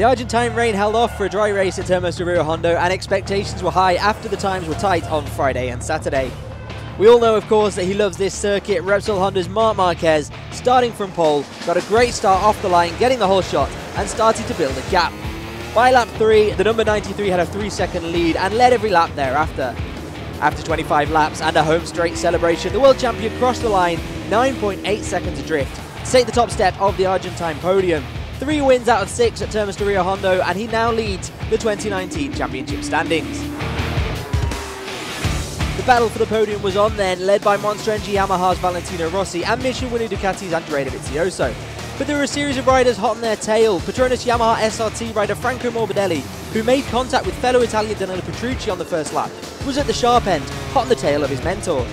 The Argentine rain held off for a dry race at Termas de Rio Hondo and expectations were high after the times were tight on Friday and Saturday. We all know, of course, that he loves this circuit. Repsol Honda's Marc Marquez, starting from pole, got a great start off the line, getting the whole shot, and started to build a gap. By lap 3, the number 93 had a 3 second lead and led every lap thereafter. After 25 laps and a home straight celebration, the world champion crossed the line 9.8 seconds adrift to take the top step of the Argentine podium. Three wins out of six at Termas de Rio Hondo, and he now leads the 2019 championship standings. The battle for the podium was on then, led by Monster Energy Yamaha's Valentino Rossi and Michelin Ducati's Andrea Dovizioso. But there were a series of riders hot on their tail. Petronas Yamaha SRT rider Franco Morbidelli, who made contact with fellow Italian Danilo Petrucci on the first lap, was at the sharp end, hot on the tail of his mentor.